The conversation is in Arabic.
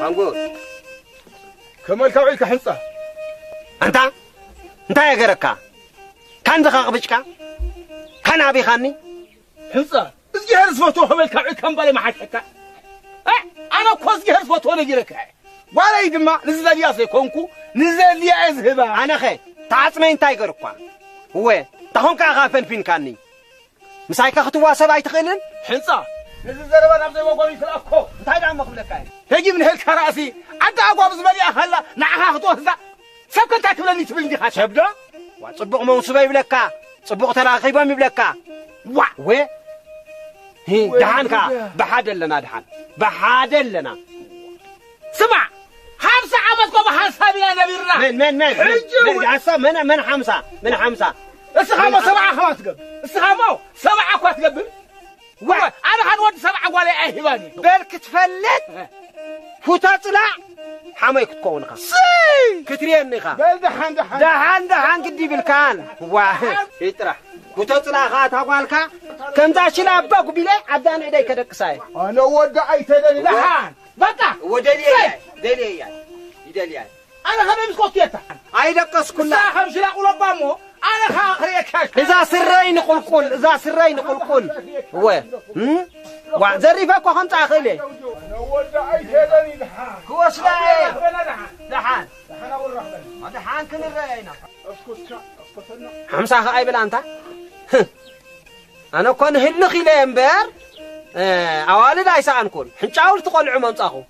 ማንጎ ከመልካ ውዒልካ ሕንፃ አንታ እንታይ ኣገረካ ካንዝኻ ኽብጭካ ካናቢኻኒ ሕንፃ እዝጊሄር ዝፈትዎ ከመልካ ውዒልካ እምባለ መሓትሕካ ኣነ እኮ እዝጊሄር ዝፈትዎ ነጊረካ ዋለይ ድማ ንዝደልያ ዘይኮንኩ ንዘድልያ እየ ዝህባ ኣነ ኸ ተዓፅመይ እንታይ ገር እኳ እወ እንታኾን ከዓ ኻ ፈንፊንካኒ ምሳይካ ክትዋሰብ ኣይትኽእልን ሕንፃ ነዚ ዘረባ ናብ ዘይወጓሚ ክልኣኮ እንታይ ዳኣ መኽብለካ تجي من هيك راسي انت اقوى بزبل اخلا نعها خطوه هذا سب كنت تبلني تبلني ديخا سبدا وصبق موسبه يبلكا صبق ترى خيبا مي بلكا وا وي هي دحانكا بحاد لنا دحان بحاد لنا سمع خمسة عمد كم حساب يا نبيرنا الله من من من من حساب من من خمسة من خمسة استخامة سبعة خلاص قبل استخامة سبعة كوات قبل أنا هنود سبعة ولا أهباني بالك تفلت فوتا تلا حمايك خا سي كتري اني خا بل دحان دحان دحان دحان كدي بالكان واه يترا فوتا تلا خا تاقوالكا كم تاشل أباكو بيلي عدان ايدي كدك أنا ودا اي تدري لحان بطا ودلي ايا دلي ايا يدلي ايا أنا خا بمسكو كيتا اي دقس كلا ساحم شلا قول ابامو أنا خا اخر اذا سرين قول قول اذا سرين قول قول وي هم وعزري فاكو خمتا أنا ودا اي تدري هو شلاي دحان. دحان ابو الرحمن ما دحان كن الرأينا. أسكت شا أسكت لنا حمسا خاي بلا أنت؟ أنا كون هلخ يلي امبر إيه، اوالد عيسى أنكون. حنچاول تقول عمام صاخو